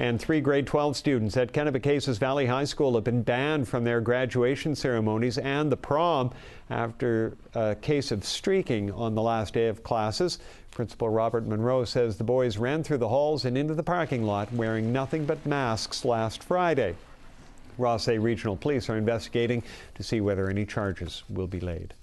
And three grade 12 students at Kennebecasis Valley High School have been banned from their graduation ceremonies and the prom after a case of streaking on the last day of classes. Principal Robert Munro says the boys ran through the halls and into the parking lot wearing nothing but masks last Friday. Rothesay Regional Police are investigating to see whether any charges will be laid.